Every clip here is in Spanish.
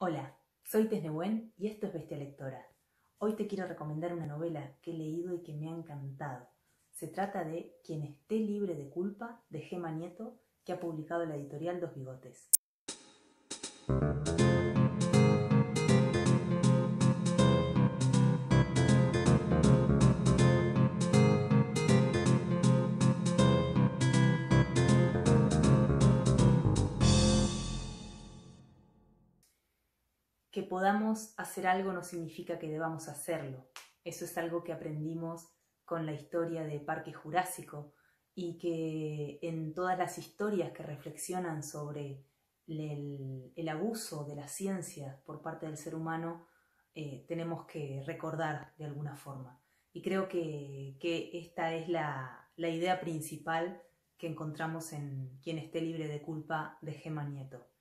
Hola, soy Tesnehuen y esto es Bestia Lectora. Hoy te quiero recomendar una novela que he leído y que me ha encantado. Se trata de Quien esté libre de culpa de Gema Nieto, que ha publicado la editorial Dos Bigotes. Que podamos hacer algo no significa que debamos hacerlo. Eso es algo que aprendimos con la historia de Parque Jurásico y que en todas las historias que reflexionan sobre el, abuso de la ciencia por parte del ser humano, eh, tenemos que recordar de alguna forma. Y creo que, esta es la, idea principal que encontramos en Quien esté libre de culpa de Gema Nieto.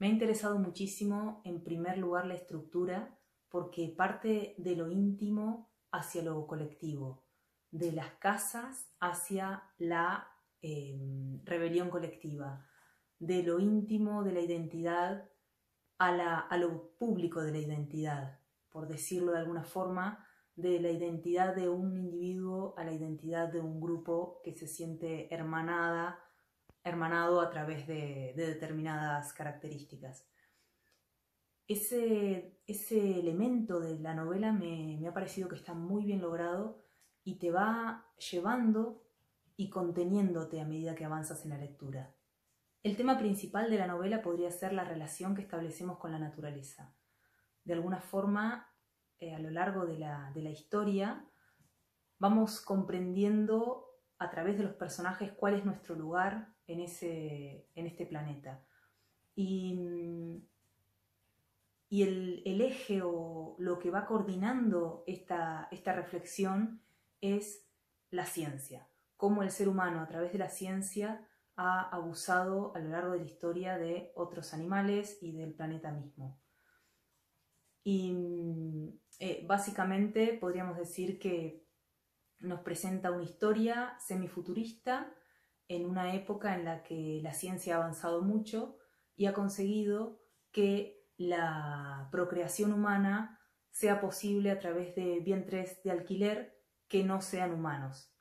Me ha interesado muchísimo, en primer lugar, la estructura, porque parte de lo íntimo hacia lo colectivo, de las casas hacia la em, rebelión colectiva, de lo íntimo de la identidad a, a lo público de la identidad, por decirlo de alguna forma, de la identidad de un individuo a la identidad de un grupo que se siente hermanada hermanado a través de, determinadas características. Ese, ese, elemento de la novela me, me ha parecido que está muy bien logrado y te va llevando y conteniéndote a medida que avanzas en la lectura. El tema principal de la novela podría ser la relación que establecemos con la naturaleza. De alguna forma, eh, a lo largo de la, de la, historia, vamos comprendiendo a través de los personajes cuál es nuestro lugar en, ese, en este planeta. Y, y el, eje o lo que va coordinando esta, esta reflexión es la ciencia, cómo el ser humano a través de la ciencia ha abusado a lo largo de la historia de otros animales y del planeta mismo. Y eh, básicamente podríamos decir que nos presenta una historia semifuturista en una época en la que la ciencia ha avanzado mucho y ha conseguido que la procreación humana sea posible a través de vientres de alquiler que no sean humanos.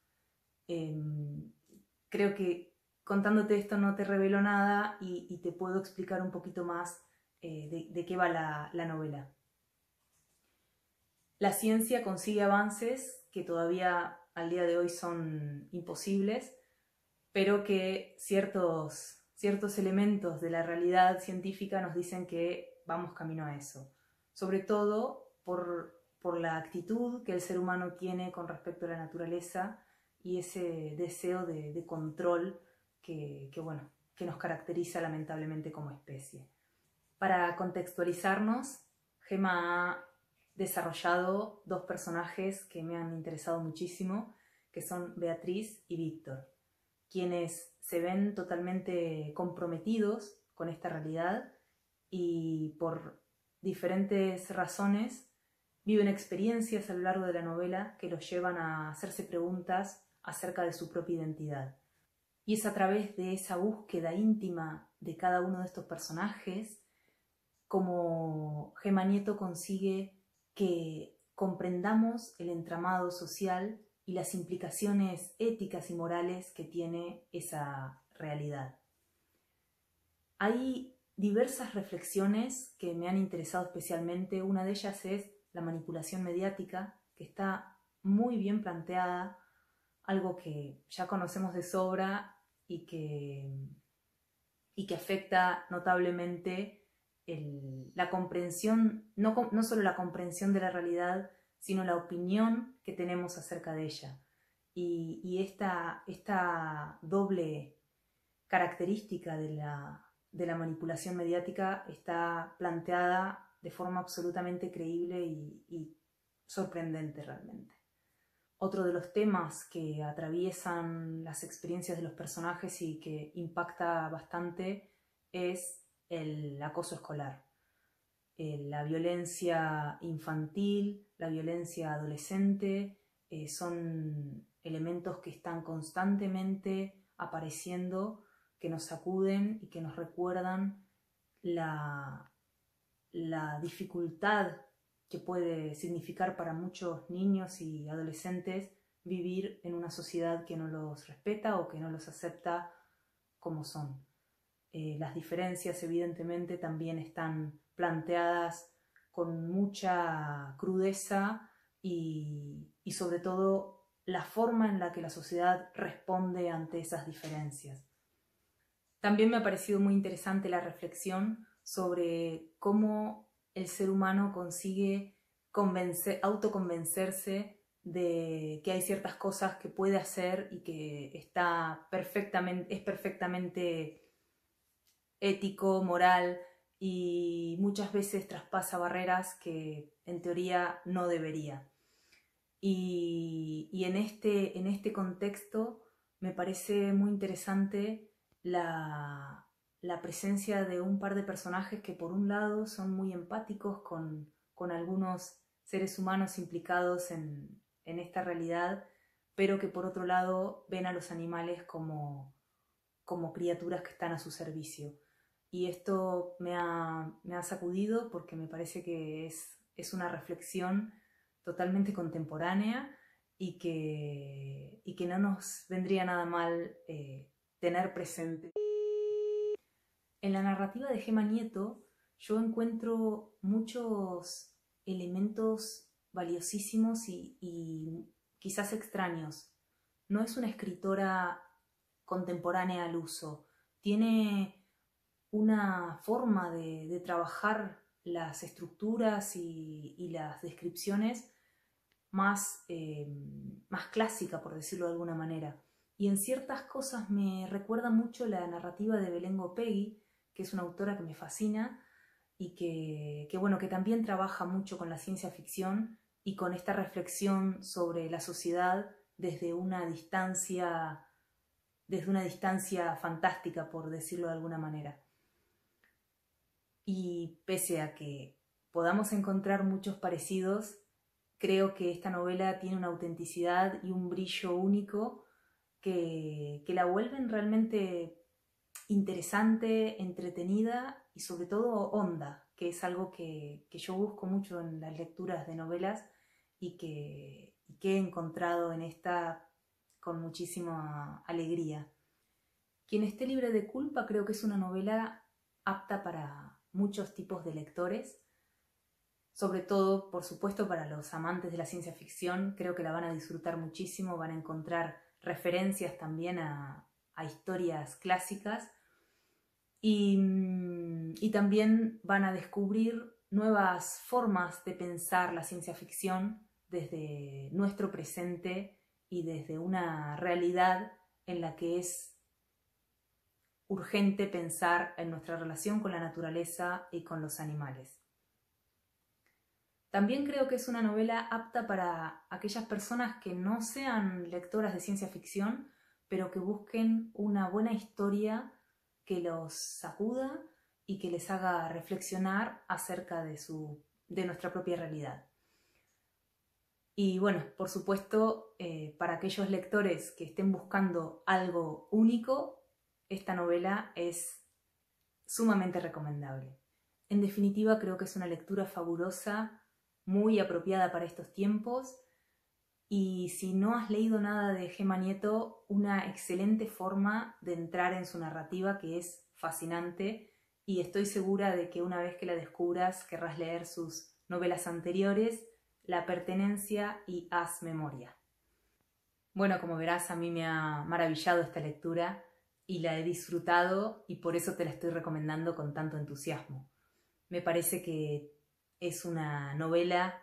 Em, creo que contándote esto no te revelo nada y, te puedo explicar un poquito más eh, de, qué va la, la novela. La ciencia consigue avances que todavía al día de hoy son imposibles pero que ciertos, ciertos elementos de la realidad científica nos dicen que vamos camino a eso. Sobre todo por, la actitud que el ser humano tiene con respecto a la naturaleza y ese deseo de, control que, bueno, que nos caracteriza lamentablemente como especie. Para contextualizarnos, Gema ha desarrollado dos personajes que me han interesado muchísimo, que son Beatriz y Víctor quienes se ven totalmente comprometidos con esta realidad y por diferentes razones viven experiencias a lo largo de la novela que los llevan a hacerse preguntas acerca de su propia identidad. Y es a través de esa búsqueda íntima de cada uno de estos personajes como Gema Nieto consigue que comprendamos el entramado social y las implicaciones éticas y morales que tiene esa realidad. Hay diversas reflexiones que me han interesado especialmente. Una de ellas es la manipulación mediática, que está muy bien planteada, algo que ya conocemos de sobra y que, y que afecta notablemente la comprensión, no, no solo la comprensión de la realidad, sino la opinión que tenemos acerca de ella. Y, esta, esta, doble característica de la, manipulación mediática está planteada de forma absolutamente creíble y sorprendente realmente. Otro de los temas que atraviesan las experiencias de los personajes y que impacta bastante es el acoso escolar. Eh, la violencia infantil, la violencia adolescente, eh, son elementos que están constantemente apareciendo, que nos sacuden y que nos recuerdan la, la dificultad que puede significar para muchos niños y adolescentes vivir en una sociedad que no los respeta o que no los acepta como son. Eh, las diferencias evidentemente también están planteadas con mucha crudeza y, y sobre todo la forma en la que la sociedad responde ante esas diferencias. También me ha parecido muy interesante la reflexión sobre cómo el ser humano consigue convencer, autoconvencerse de que hay ciertas cosas que puede hacer y que está perfectamente, es perfectamente ético, moral y muchas veces traspasa barreras que en teoría no debería. Y, en, este, en este contexto me parece muy interesante la, la presencia de un par de personajes que por un lado son muy empáticos con, con algunos seres humanos implicados en, en, esta realidad, pero que por otro lado ven a los animales como, como criaturas que están a su servicio. Y esto me ha, me ha sacudido porque me parece que es, es una reflexión totalmente contemporánea y que, y que no nos vendría nada mal eh, tener presente. En la narrativa de Gema Nieto yo encuentro muchos elementos valiosísimos y, quizás extraños. No es una escritora contemporánea al uso. Tiene una forma de, trabajar las estructuras y, las descripciones más, eh, más clásica, por decirlo de alguna manera. Y en ciertas cosas me recuerda mucho la narrativa de Belén Gopegui, que es una autora que me fascina y que, bueno, que también trabaja mucho con la ciencia ficción y con esta reflexión sobre la sociedad desde una distancia, desde una distancia fantástica, por decirlo de alguna manera. Y pese a que podamos encontrar muchos parecidos, creo que esta novela tiene una autenticidad y un brillo único que, que la vuelven realmente interesante, entretenida y sobre todo honda, que es algo que, yo busco mucho en las lecturas de novelas y que, he encontrado en esta con muchísima alegría. Quien esté libre de culpa creo que es una novela apta para muchos tipos de lectores, sobre todo, por supuesto, para los amantes de la ciencia ficción, creo que la van a disfrutar muchísimo, van a encontrar referencias también a, historias clásicas. Mm, y, también van a descubrir nuevas formas de pensar la ciencia ficción desde nuestro presente y desde una realidad en la que es urgente pensar en nuestra relación con la naturaleza y con los animales. También creo que es una novela apta para aquellas personas que no sean lectoras de ciencia ficción, pero que busquen una buena historia que los sacuda y que les haga reflexionar acerca de, su, de nuestra propia realidad. Y bueno, por supuesto, eh, para aquellos lectores que estén buscando algo único, esta novela es sumamente recomendable. En definitiva, creo que es una lectura fabulosa, muy apropiada para estos tiempos y si no has leído nada de Gema Nieto, una excelente forma de entrar en su narrativa que es fascinante y estoy segura de que una vez que la descubras querrás leer sus novelas anteriores, La pertenencia y Haz memoria. Bueno, como verás, a mí me ha maravillado esta lectura y la he disfrutado y por eso te la estoy recomendando con tanto entusiasmo. Me parece que es una novela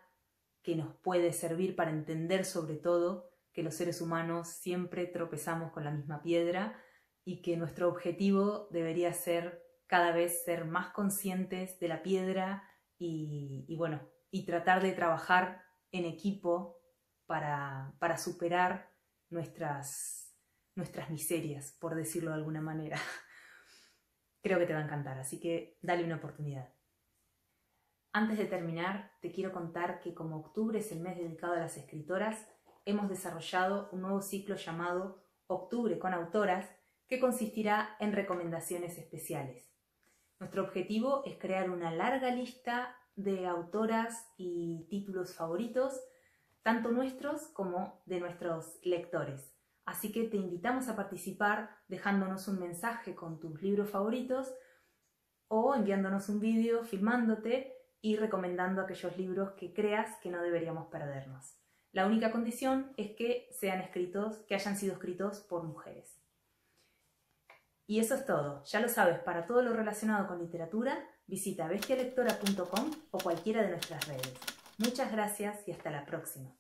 que nos puede servir para entender sobre todo que los seres humanos siempre tropezamos con la misma piedra y que nuestro objetivo debería ser cada vez ser más conscientes de la piedra y, bueno, y tratar de trabajar en equipo para, para superar nuestras, nuestras miserias, por decirlo de alguna manera. Creo que te va a encantar, así que dale una oportunidad. Antes de terminar, te quiero contar que como octubre es el mes dedicado a las escritoras, hemos desarrollado un nuevo ciclo llamado Octubre con Autoras, que consistirá en recomendaciones especiales. Nuestro objetivo es crear una larga lista de autoras y títulos favoritos, tanto nuestros como de nuestros lectores. Así que te invitamos a participar dejándonos un mensaje con tus libros favoritos o enviándonos un vídeo filmándote y recomendando aquellos libros que creas que no deberíamos perdernos. La única condición es que sean escritos, que hayan sido escritos por mujeres. Y eso es todo. Ya lo sabes, para todo lo relacionado con literatura, visita bestialectora.com o cualquiera de nuestras redes. Muchas gracias y hasta la próxima.